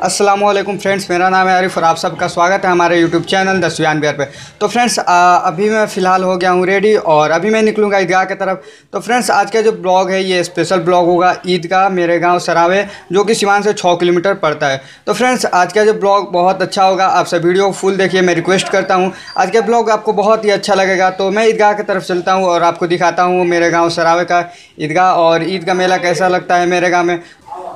अस्सलाम वालेकुम फ्रेंड्स मेरा नाम है आरिफ और आप सबका स्वागत है हमारे यूट्यूब चैनल द दसवियान बिहार पे। तो फ्रेंड्स अभी मैं फ़िलहाल हो गया हूँ रेडी और अभी मैं निकलूँगा ईदगाह की तरफ़। तो फ्रेंड्स आज का जो ब्लॉग है, ये स्पेशल ब्लॉग होगा ईद का मेरे गाँव सरावे, जो कि सिवान से छः किलोमीटर पड़ता है। तो फ्रेंड्स आज का जो ब्लॉग बहुत अच्छा होगा, आप सब वीडियो फुल देखिए, मैं रिक्वेस्ट करता हूँ। आज का ब्लॉग आपको बहुत ही अच्छा लगेगा तो मैं ईदगाह की तरफ़ चलता हूँ और आपको दिखाता हूँ मेरे गाँव सरावे का ईदगाह और ईद का मेला कैसा लगता है मेरे गाँव में।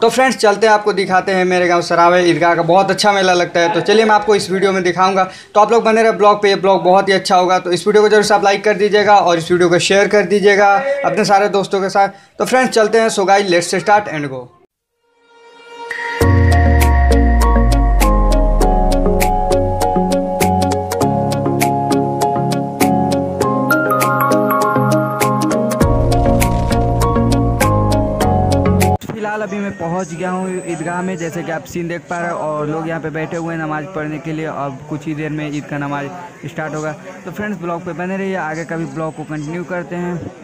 तो फ्रेंड्स, चलते हैं आपको दिखाते हैं मेरे गाँव सरावे ईदगाह का। बहुत अच्छा मेला लगता है। तो चलिए मैं आपको इस वीडियो में दिखाऊँगा। तो आप लोग बने रहे ब्लॉग पे। ये ब्लॉग बहुत ही अच्छा होगा। तो इस वीडियो को ज़रूर से आप लाइक कर दीजिएगा और इस वीडियो को शेयर कर दीजिएगा अपने सारे दोस्तों के साथ। तो फ्रेंड्स, चलते हैं। So guys, let's start and go. अभी मैं पहुँच गया हूँ ईदगाह में, जैसे कि आप सीन देख पा रहे हो, और लोग यहाँ पे बैठे हुए हैं नमाज़ पढ़ने के लिए। अब कुछ ही देर में ईद का नमाज़ स्टार्ट होगा। तो फ्रेंड्स ब्लॉग पे बने रहिए, आगे का भी ब्लॉग को कंटिन्यू करते हैं।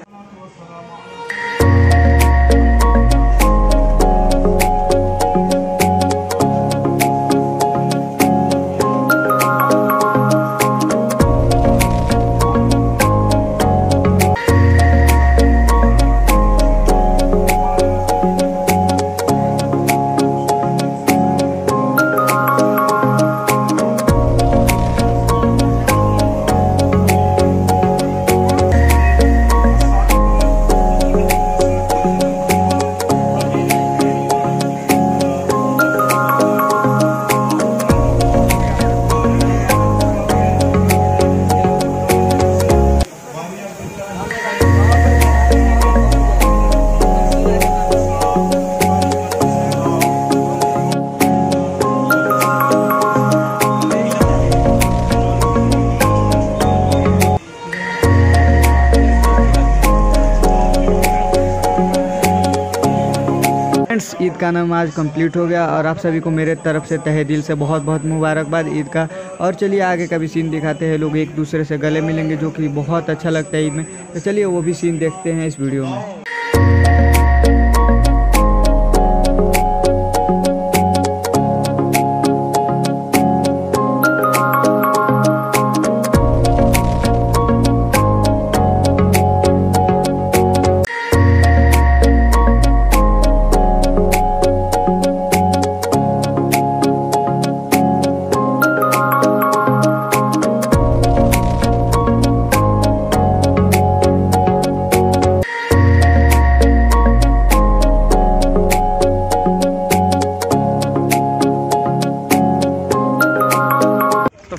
फ्रेंड्स ईद का नमाज़ कंप्लीट हो गया और आप सभी को मेरे तरफ़ से तहे दिल से बहुत बहुत मुबारकबाद ईद का। और चलिए आगे का भी सीन दिखाते हैं, लोग एक दूसरे से गले मिलेंगे, जो कि बहुत अच्छा लगता है ईद में। तो चलिए वो भी सीन देखते हैं इस वीडियो में।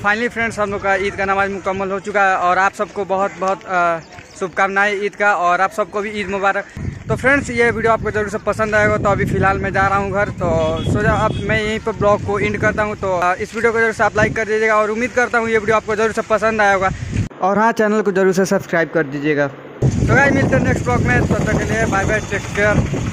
फाइनली फ्रेंड्स हम लोग का ईद का नमाज़ मुकम्मल हो चुका है और आप सबको बहुत बहुत शुभकामनाएँ ईद का और आप सबको भी ईद मुबारक। तो फ्रेंड्स ये वीडियो आपको ज़रूर से पसंद आएगा तो अभी फ़िलहाल मैं जा रहा हूँ घर। तो सोचा अब मैं यहीं पर ब्लॉग को एंड करता हूँ। तो इस वीडियो को ज़रूर से आप लाइक कर दीजिएगा और उम्मीद करता हूँ ये वीडियो आपको ज़रूर से पसंद आएगा। और हाँ चैनल को ज़रूर से सब्सक्राइब कर दीजिएगा। तो गाइस मिलते हैं नेक्स्ट ब्लॉग में। तब तक के लिए बाय बाय टेक केयर